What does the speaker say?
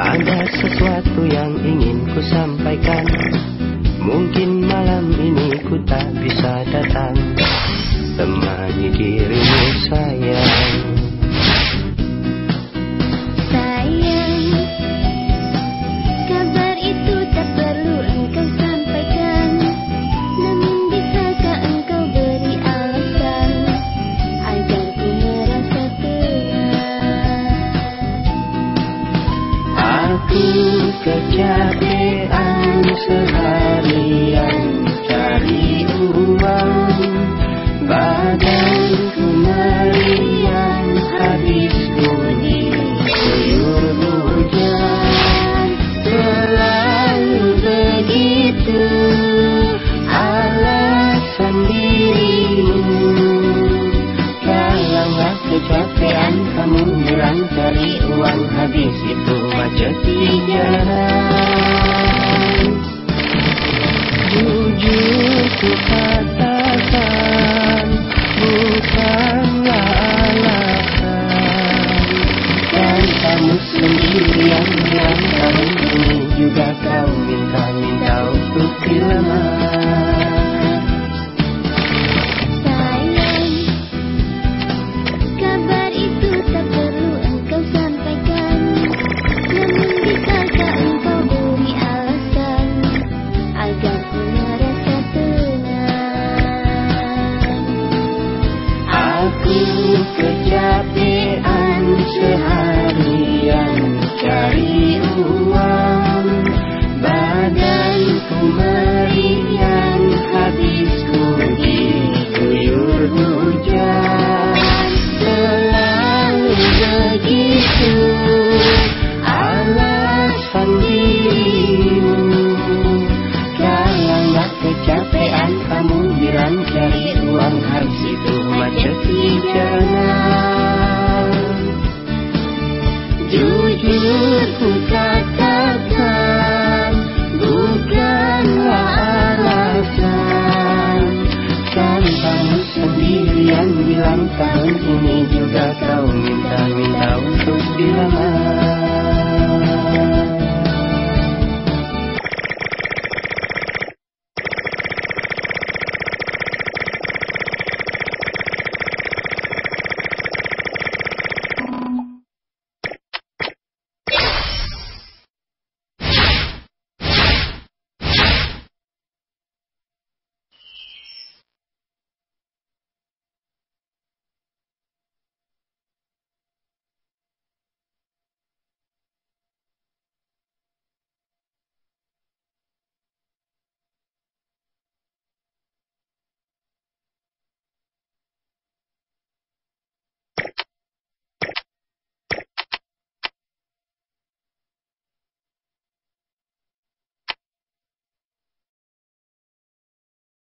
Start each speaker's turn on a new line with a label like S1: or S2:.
S1: Ada sesuatu yang ingin ku sampaikan. Mungkin malam ini ku tak bisa datang. Temani dirimu saya kecapean seharian cari uang. Badanku meriang habis bunyi Sayur hujan. Selalu begitu Alasan dirimu. Kalaulah kecapean kamu bilang cari uang. Habis itu macet ku katakan bukanlah alasan. Dan kamu sendiri yang bilang juga dilemakan you.